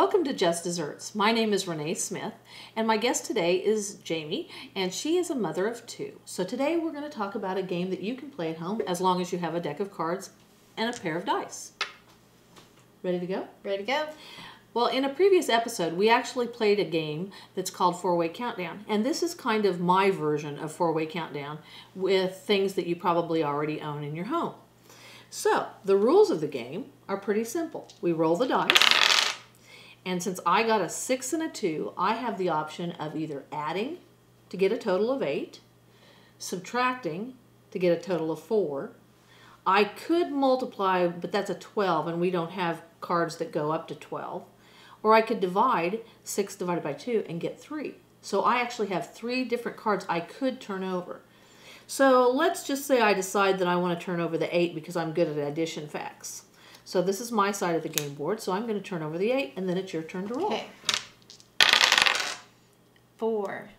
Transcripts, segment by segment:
Welcome to Just Desserts. My name is Renee Smith, and my guest today is Jaime, and she is a mother of two. So today we're going to talk about a game that you can play at home as long as you have a deck of cards and a pair of dice. Ready to go? Ready to go? Well, in a previous episode, we actually played a game that's called Four Way Countdown, and this is kind of my version of Four Way Countdown with things that you probably already own in your home. So, the rules of the game are pretty simple. We roll the dice, and since I got a six and a two, I have the option of either adding to get a total of eight, subtracting to get a total of four. I could multiply, but that's a 12, and we don't have cards that go up to 12. Or I could divide 6 divided by 2 and get 3. So I actually have three different cards I could turn over. So let's just say I decide that I want to turn over the 8 because I'm good at addition facts. So this is my side of the game board, so I'm going to turn over the 8, and then it's your turn to roll. Okay. Four.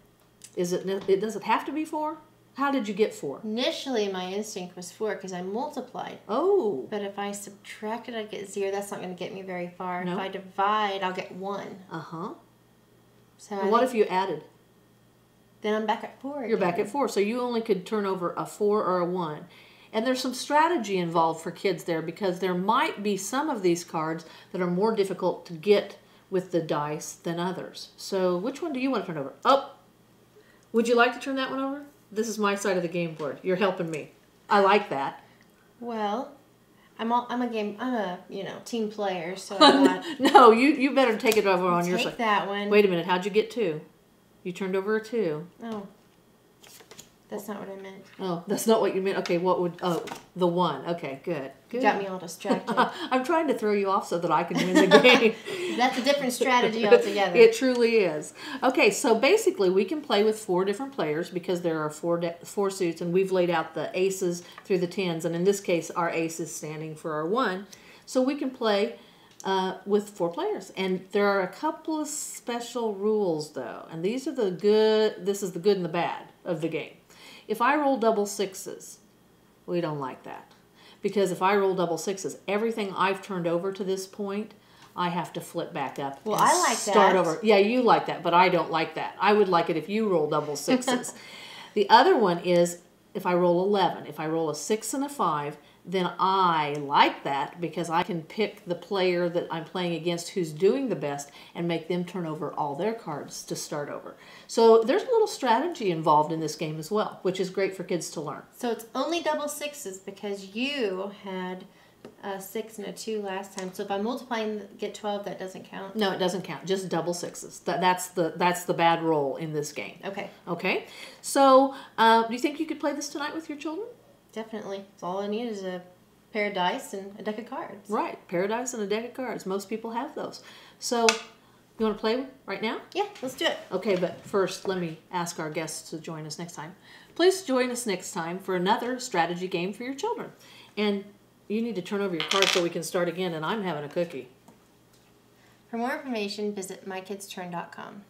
Is it, it does it have to be 4? How did you get 4? Initially, my instinct was four because I multiplied. Oh, But if I subtracted, I'd get zero. That's not going to get me very far. No. If I divide, I'll get one. uh-huh. So And what if you added? then I'm back at four. You're back at four, so you only could turn over a four or a one. And there's some strategy involved for kids there because there might be some of these cards that are more difficult to get with the dice than others. So which one do you want to turn over? Oh, would you like to turn that one over? This is my side of the game board. You're helping me. I like that. Well, I'm all, I'm a game. I'm a you know team player, so I'm not. no, you you better take it over on your side. take that one. Wait a minute. How'd you get two? You turned over a two. Oh, that's not what I meant. Oh, that's not what you meant. Okay, what would? Oh, the one. Okay, good. Good. got me all distracted. I'm trying to throw you off so that I can win the game. that's a different strategy altogether. It truly is. Okay, so basically we can play with four different players because there are four de- four suits, and we've laid out the aces through the tens, and in this case, our ace is standing for our one. So we can play uh, with four players, and there are a couple of special rules though, and these are the good. This is the good and the bad of the game. If I roll double sixes, we don't like that. Because if I roll double sixes, everything I've turned over to this point, I have to flip back up. Well, I like start that. Start over. Yeah, you like that, but I don't like that. I would like it if you roll double sixes. the other one is if I roll 11. If I roll a 6 and a 5, then I like that because I can pick the player that I'm playing against who's doing the best and make them turn over all their cards to start over. So there's a little strategy involved in this game as well, which is great for kids to learn. So it's only double sixes because you had a six and a two last time. So if I multiply and get twelve, that doesn't count. No, it doesn't count. Just double sixes. That, that's the that's the bad roll in this game. Okay, Okay, so uh, do you think you could play this tonight with your children? Definitely. So all I need is a pair of dice and a deck of cards. Right, pair of dice and a deck of cards. Most people have those. So you want to play right now? Yeah, let's do it. Okay, but first let me ask our guests to join us next time. Please join us next time for another strategy game for your children. And you need to turn over your cards so we can start again. And I'm having a cookie. For more information, visit mykidsturn.com.